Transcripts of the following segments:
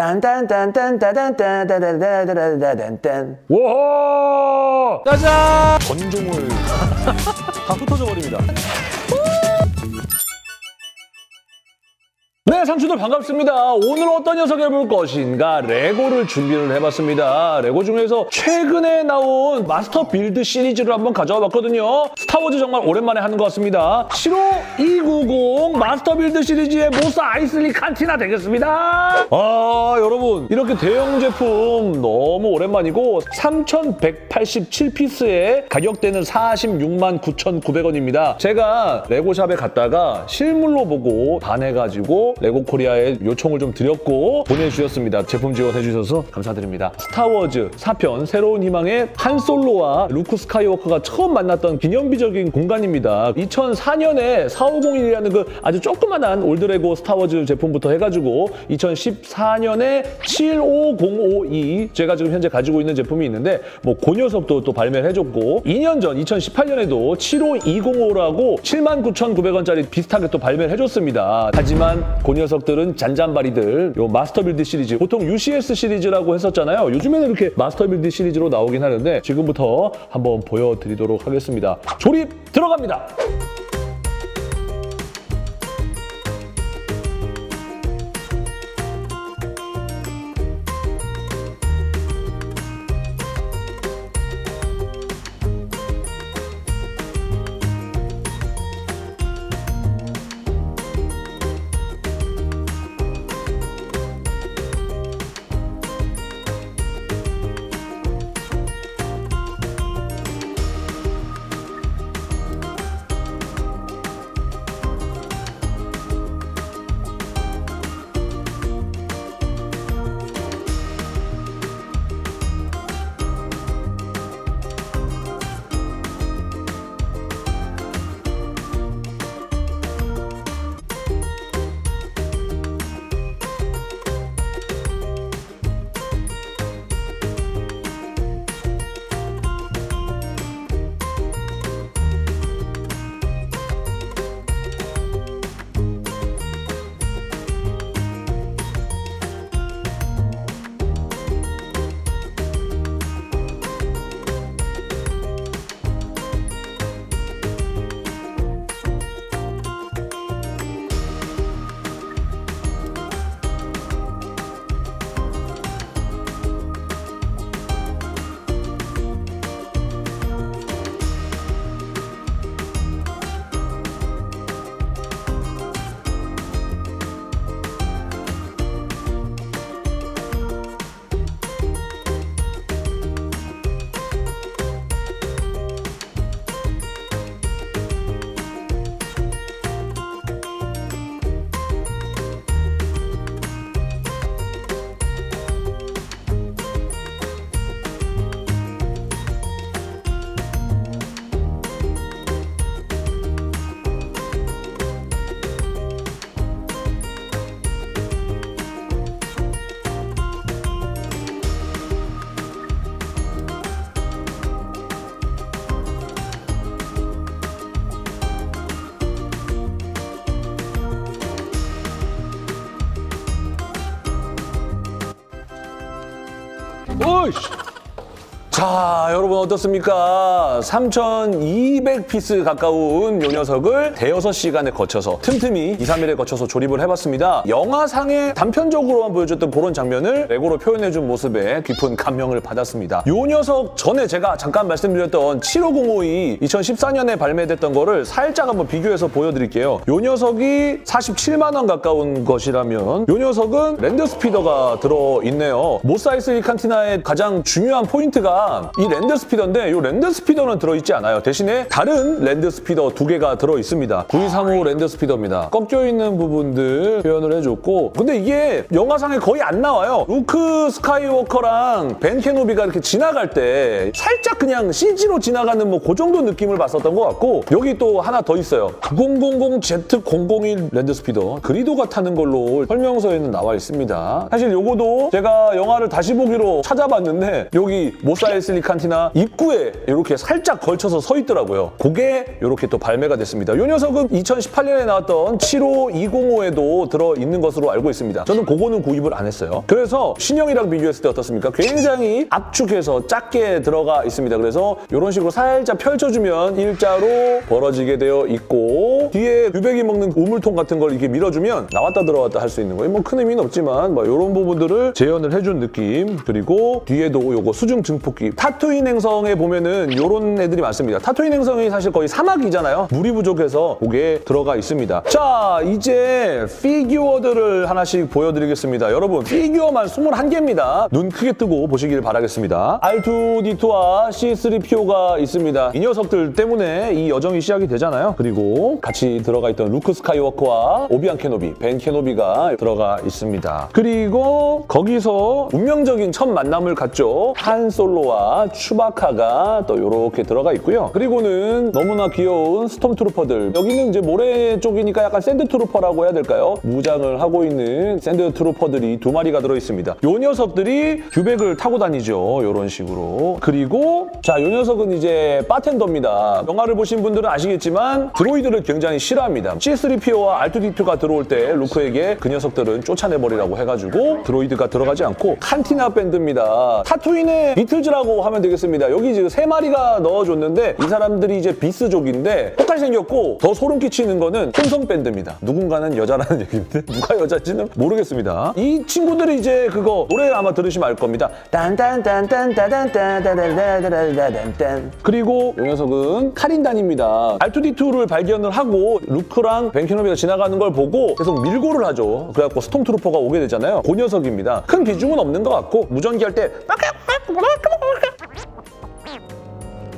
딴딴딴딴딴딴딴딴딴딴딴 와! 짜잔! 전종을 다 흩어져 버립니다. 네, 상추들 반갑습니다. 오늘 어떤 녀석 해볼 것인가 레고를 준비를 해봤습니다. 레고 중에서 최근에 나온 마스터 빌드 시리즈를 한번 가져와 봤거든요. 스타워즈 정말 오랜만에 하는 것 같습니다. 75290 마스터 빌드 시리즈의 모스 아이슬리 칸티나 되겠습니다. 아, 여러분 이렇게 대형 제품 너무 오랜만이고 3,187피스에 가격대는 46만 9,900원입니다. 제가 레고샵에 갔다가 실물로 보고 반해가지고 레고 코리아에 요청을 좀 드렸고 보내주셨습니다. 제품 지원해 주셔서 감사드립니다. 스타워즈 4편 새로운 희망의 한 솔로와 루크 스카이워커가 처음 만났던 기념비적인 공간입니다. 2004년에 4501이라는 그 아주 조그만한 old 레고 스타워즈 제품부터 해가지고 2014년에 75052 제가 지금 현재 가지고 있는 제품이 있는데 뭐그 녀석도 또 발매를 해줬고 2년 전 2018년에도 75205라고 79,900원짜리 비슷하게 또 발매를 해줬습니다. 하지만 그 녀석들은 잔잔바리들 요 마스터빌드 시리즈 보통 UCS 시리즈라고 했었잖아요. 요즘에는 이렇게 마스터빌드 시리즈로 나오긴 하는데 지금부터 한번 보여드리도록 하겠습니다. 조립 들어갑니다. 호잇! 자, 여러분 어떻습니까? 3,200피스 가까운 요 녀석을 대여섯 시간에 거쳐서 틈틈이 2, 3일에 거쳐서 조립을 해봤습니다. 영화상에 단편적으로만 보여줬던 그런 장면을 레고로 표현해준 모습에 깊은 감명을 받았습니다. 요 녀석 전에 제가 잠깐 말씀드렸던 75052 2014년에 발매됐던 거를 살짝 한번 비교해서 보여드릴게요. 요 녀석이 47만 원 가까운 것이라면 요 녀석은 랜드 스피더가 들어있네요. 모스 아이슬리 칸티나의 가장 중요한 포인트가 이 랜드 스피더인데 이 랜드 스피더는 들어있지 않아요. 대신에 다른 랜드 스피더 두 개가 들어있습니다. 9235 랜드 스피더입니다. 꺾여 있는 부분들 표현을 해줬고 근데 이게 영화상에 거의 안 나와요. 루크 스카이워커랑 벤 케노비가 이렇게 지나갈 때 살짝 그냥 CG로 지나가는 뭐 그 정도 느낌을 봤었던 것 같고 여기 또 하나 더 있어요. 9000Z001 랜드 스피더 그리도가 타는 걸로 설명서에는 나와 있습니다. 사실 요거도 제가 영화를 다시 보기로 찾아봤는데 여기 모스 아이슬리 칸티나 입구에 이렇게 살짝 걸쳐서 서 있더라고요. 그게 이렇게 또 발매가 됐습니다. 이 녀석은 2018년에 나왔던 75205에도 들어있는 것으로 알고 있습니다. 저는 그거는 구입을 안 했어요. 그래서 신형이랑 비교했을 때 어떻습니까? 굉장히 압축해서 작게 들어가 있습니다. 그래서 이런 식으로 살짝 펼쳐주면 일자로 벌어지게 되어 있고 뒤에 유백이 먹는 우물통 같은 걸 이렇게 밀어주면 나왔다 들어왔다 할 수 있는 거예요. 뭐 큰 의미는 없지만 뭐 이런 부분들을 재현을 해준 느낌 그리고 뒤에도 요거 수중 증폭기 타투인 행성에 보면은 이런 애들이 많습니다. 타투인 행성이 사실 거의 사막이잖아요. 물이 부족해서 그게 들어가 있습니다. 자 이제 피규어들을 하나씩 보여드리겠습니다. 여러분 피규어만 21개입니다. 눈 크게 뜨고 보시길 바라겠습니다. R2D2와 C3PO가 있습니다. 이 녀석들 때문에 이 여정이 시작이 되잖아요. 그리고 같이 들어가 있던 루크 스카이워커와 오비완 케노비, 벤 케노비가 들어가 있습니다. 그리고 거기서 운명적인 첫 만남을 갖죠. 한 솔로와 츄바카가 또 이렇게 들어가 있고요. 그리고는 너무나 귀여운 스톰트루퍼들. 여기는 이제 모래 쪽이니까 약간 샌드트루퍼라고 해야 될까요? 무장을 하고 있는 샌드트루퍼들이 두 마리가 들어있습니다. 요 녀석들이 듀백을 타고 다니죠. 이런 식으로. 그리고 자, 요 녀석은 이제 바텐더입니다. 영화를 보신 분들은 아시겠지만 드로이드를 굉장히 싫어합니다. C3PO와 R2D2가 들어올 때 루크에게 그 녀석들은 쫓아내버리라고 해가지고 드로이드가 들어가지 않고 칸티나 밴드입니다. 타투인의 비틀즈라고 하면 되겠습니다. 여기 지금 세 마리가 넣어줬는데 이 사람들이 이제 비스족인데 똑같이 생겼고 더 소름 끼치는 거는 혼성 밴드입니다. 누군가는 여자라는 얘기인데 누가 여자인지는 모르겠습니다. 이 친구들이 이제 그거 노래 아마 들으시면 알 겁니다. 딴딴딴딴따단따단따단따단따단 그리고 이 녀석은 가린단입니다. R2D2를 발견을 하고 루크랑 벤케노비가 지나가는 걸 보고 계속 밀고를 하죠. 그래갖고 스톰트루퍼가 오게 되잖아요. 그 녀석입니다. 큰 비중은 없는 것 같고 무전기 할 때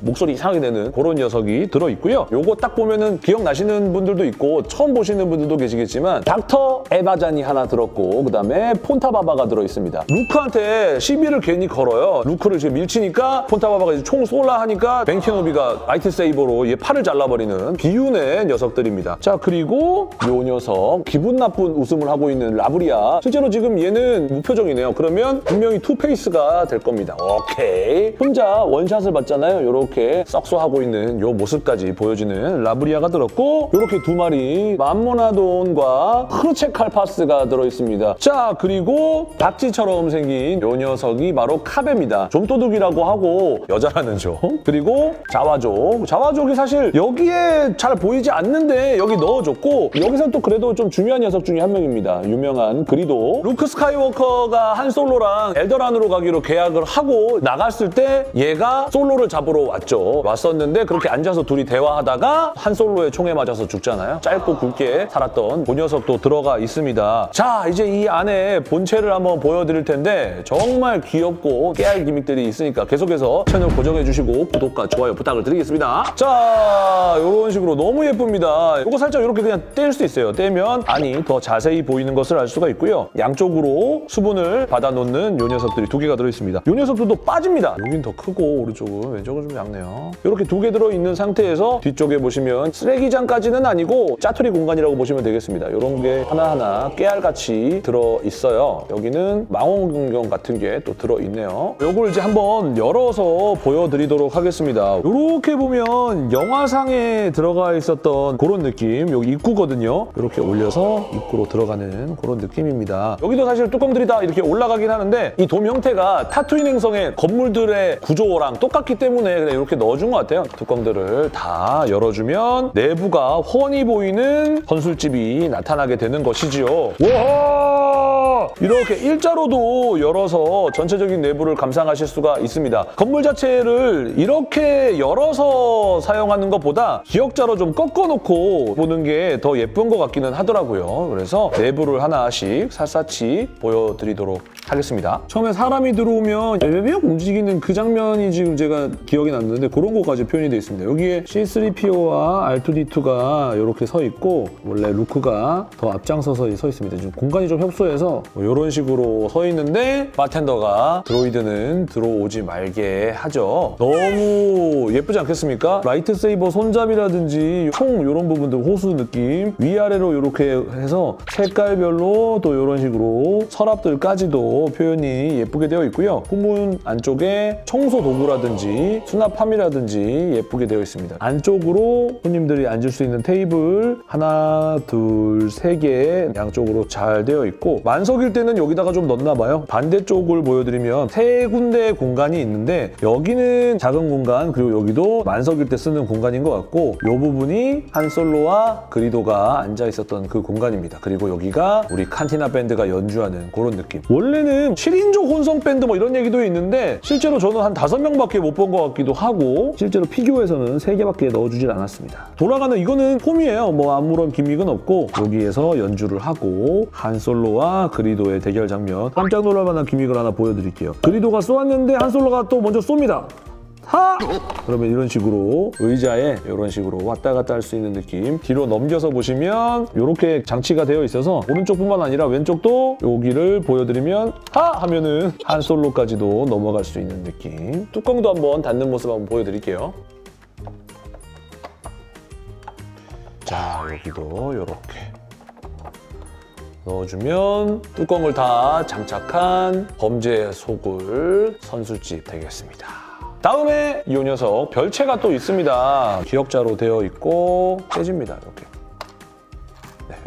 목소리 이상하게 되는 그런 녀석이 들어있고요. 요거 딱 보면은 기억나시는 분들도 있고 처음 보시는 분들도 계시겠지만 닥터 에바잔이 하나 들었고 그다음에 폰다바바가 들어있습니다. 루크한테 시비를 괜히 걸어요. 루크를 지금 밀치니까 폰다바바가 이제 총 쏠라 하니까 벤케노비가 lightsaber로 얘 팔을 잘라버리는 비운의 녀석들입니다. 자 그리고 요 녀석 기분 나쁜 웃음을 하고 있는 라브리아 실제로 지금 얘는 무표정이네요. 그러면 분명히 two face가 될 겁니다. 오케이 혼자 원샷을 받잖아요. 요렇게 이렇게 썩소하고 있는 요 모습까지 보여주는 라브리아가 들었고 이렇게 두 마리 맘모나돈과 크루체칼파스가 들어있습니다. 자 그리고 박쥐처럼 생긴 요 녀석이 바로 카베입니다. 좀도둑이라고 하고 여자라는 점. 그리고 자와족. 자와족이 사실 여기에 잘 보이지 않는데 여기 넣어줬고 여기서 또 그래도 좀 중요한 녀석 중에 한 명입니다. 유명한 그리도. 루크 스카이워커가 한 솔로랑 엘더란으로 가기로 계약을 하고 나갔을 때 얘가 솔로를 잡으러 왔 왔죠. 왔었는데 그렇게 앉아서 둘이 대화하다가 한 솔로의 총에 맞아서 죽잖아요. 짧고 굵게 살았던 그 녀석도 들어가 있습니다. 자, 이제 이 안에 본체를 한번 보여드릴 텐데 정말 귀엽고 깨알 기믹들이 있으니까 계속해서 채널 고정해주시고 구독과 좋아요 부탁을 드리겠습니다. 자, 이런 식으로 너무 예쁩니다. 이거 살짝 이렇게 그냥 뗄 수 있어요. 떼면 안이 더 자세히 보이는 것을 알 수가 있고요. 양쪽으로 수분을 받아놓는 요 녀석들이 두 개가 들어있습니다. 요 녀석들도 빠집니다. 여긴 더 크고 오른쪽은 왼쪽은 좀 작네요. 이렇게 두 개 들어있는 상태에서 뒤쪽에 보시면 쓰레기장까지는 아니고 짜투리 공간이라고 보시면 되겠습니다. 이런 게 하나하나 깨알같이 들어있어요. 여기는 망원경경 같은 게 또 들어있네요. 이걸 이제 한번 열어서 보여드리도록 하겠습니다. 이렇게 보면 영화상에 들어가 있었던 그런 느낌. 여기 입구거든요. 이렇게 올려서 입구로 들어가는 그런 느낌입니다. 여기도 사실 뚜껑들이 다 이렇게 올라가긴 하는데 이 돔 형태가 타투인 행성의 건물들의 구조랑 똑같기 때문에 그냥 이렇게 넣어준 것 같아요. 뚜껑들을 다 열어주면 내부가 훤히 보이는 건술집이 나타나게 되는 것이지요. 와 이렇게 일자로도 열어서 전체적인 내부를 감상하실 수가 있습니다. 건물 자체를 이렇게 열어서 사용하는 것보다 기역자로 좀 꺾어놓고 보는 게 더 예쁜 것 같기는 하더라고요. 그래서 내부를 하나씩 샅샅이 보여드리도록 하겠습니다. 처음에 사람이 들어오면 몇 움직이는 그 장면이 지금 제가 기억이 났는데 그런 것까지 표현이 되어 있습니다. 여기에 C3PO와 R2D2가 이렇게 서 있고 원래 루크가 더 앞장서서 서 있습니다. 지금 공간이 좀 협소해서 뭐 이런 식으로 서 있는데 바텐더가 droid는 들어오지 말게 하죠. 너무 예쁘지 않겠습니까? lightsaber 손잡이라든지 총 이런 부분들 호스 느낌 위아래로 이렇게 해서 색깔별로 또 이런 식으로 서랍들까지도 표현이 예쁘게 되어 있고요. 후문 안쪽에 청소 도구라든지 수납 함이라든지 예쁘게 되어 있습니다. 안쪽으로 손님들이 앉을 수 있는 테이블 하나, 둘, 세 개 양쪽으로 잘 되어 있고 만석일 때는 여기다가 좀 넣나 봐요. 반대쪽을 보여드리면 세 군데 공간이 있는데 여기는 작은 공간 그리고 여기도 만석일 때 쓰는 공간인 것 같고 이 부분이 한솔로와 그리도가 앉아 있었던 그 공간입니다. 그리고 여기가 우리 칸티나 밴드가 연주하는 그런 느낌. 원래는 7인조 혼성 밴드 뭐 이런 얘기도 있는데 실제로 저는 한 5명밖에 못 본 것 같기도 하고 실제로 피규어에서는 3개밖에 넣어주질 않았습니다. 돌아가는 이거는 폼이에요. 뭐 아무런 기믹은 없고 여기에서 연주를 하고 한솔로와 그리도의 대결 장면 깜짝 놀랄 만한 기믹을 하나 보여드릴게요. 그리도가 쏘았는데 한솔로가 또 먼저 쏩니다. 하! 그러면 이런 식으로 의자에 이런 식으로 왔다 갔다 할 수 있는 느낌 뒤로 넘겨서 보시면 이렇게 장치가 되어 있어서 오른쪽뿐만 아니라 왼쪽도 여기를 보여드리면 하! 하면은 한 솔로까지도 넘어갈 수 있는 느낌 뚜껑도 한번 닫는 모습 한번 보여드릴게요 자 여기도 이렇게 넣어주면 뚜껑을 다 장착한 범죄 소굴 선술집 되겠습니다. 다음에 이 녀석 별채가 또 있습니다. 기역자로 되어 있고 떼집니다. 이렇게.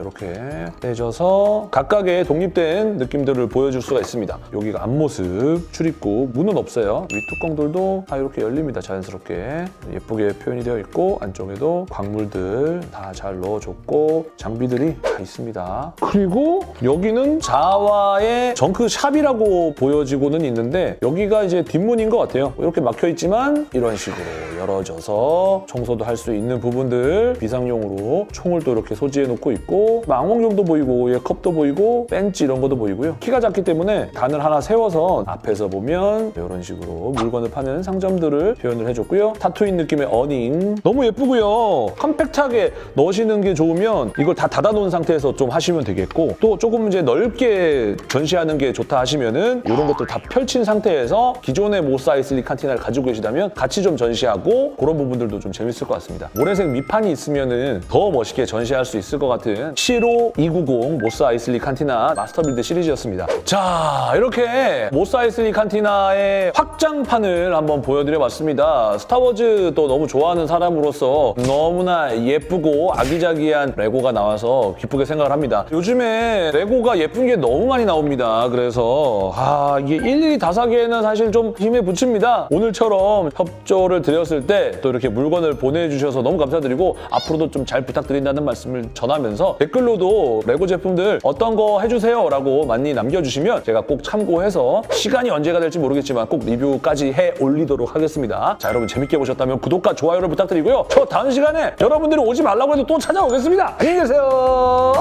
네, 이렇게 떼져서 각각의 독립된 느낌들을 보여줄 수가 있습니다. 여기가 앞모습, 출입구, 문은 없어요. 위 뚜껑들도 다 이렇게 열립니다. 자연스럽게 예쁘게 표현이 되어 있고 안쪽에도 광물들 다 잘 넣어줬고 장비들이 다 있습니다. 그리고 여기는 자와의 정크샵이라고 보여지고는 있는데 여기가 이제 뒷문인 것 같아요. 이렇게 막혀 있지만 이런 식으로 열어져서 청소도 할 수 있는 부분들 비상용으로 총을 또 이렇게 소지해 놓고 있고 망원경도 보이고 얘 컵도 보이고 벤치 이런 것도 보이고요. 키가 작기 때문에 단을 하나 세워서 앞에서 보면 이런 식으로 물건을 파는 상점들을 표현을 해줬고요. 타투인 느낌의 어닝 너무 예쁘고요. 컴팩트하게 넣으시는 게 좋으면 이걸 다 닫아놓은 상태에서 좀 하시면 되겠고 또 조금 이제 넓게 전시하는 게 좋다 하시면은 이런 것들 다 펼친 상태에서 기존의 모스 아이슬리 칸티나를 가지고 계시다면 같이 좀 전시하고 그런 부분들도 좀 재밌을 것 같습니다. 모래색 밑판이 있으면은 더 멋있게 전시할 수 있을 것 같은 칠오 290 모스 아이슬리 칸티나 master build 시리즈였습니다. 자 이렇게 모스 아이슬리 칸티나의 확장판을 한번 보여드려봤습니다. 스타워즈 또 너무 좋아하는 사람으로서 너무나 예쁘고 아기자기한 레고가 나와서 기쁘게 생각을 합니다. 요즘에 레고가 예쁜 게 너무 많이 나옵니다. 그래서 아 이게 일일이 다 사기에는 사실 좀 힘에 부칩니다. 오늘처럼 협조를 드렸을 때 또 이렇게 물건을 보내주셔서 너무 감사드리고 앞으로도 좀 잘 부탁드린다는 말씀을 전하면서 댓글로도 레고 제품들 어떤 거 해주세요 라고 많이 남겨주시면 제가 꼭 참고해서 시간이 언제가 될지 모르겠지만 꼭 리뷰까지 해 올리도록 하겠습니다. 자 여러분 재밌게 보셨다면 구독과 좋아요를 부탁드리고요. 저 다음 시간에 여러분들이 오지 말라고 해도 또 찾아오겠습니다. 안녕히 계세요.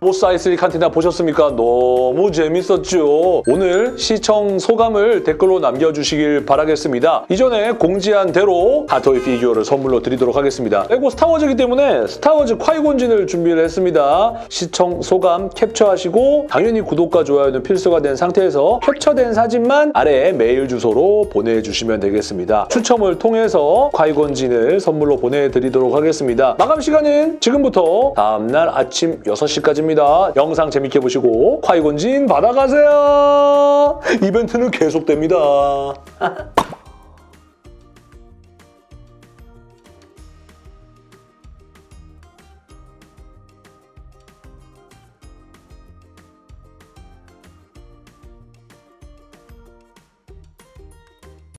모스 아이슬리 칸티나 보셨습니까? 너무 재밌었죠? 오늘 시청 소감을 댓글로 남겨주시길 바라겠습니다. 이전에 공지한 대로 핫토이 피규어를 선물로 드리도록 하겠습니다. 레고 스타워즈이기 때문에 스타워즈 콰이곤진을 준비를 했습니다. 시청 소감 캡처하시고 당연히 구독과 좋아요는 필수가 된 상태에서 캡처된 사진만 아래에 메일 주소로 보내주시면 되겠습니다. 추첨을 통해서 콰이곤진을 선물로 보내드리도록 하겠습니다. 마감 시간은 지금부터 다음날 아침 6시까지입 니다. 영상 재밌게 보시고 콰이곤진 받아가세요. 이벤트는 계속됩니다.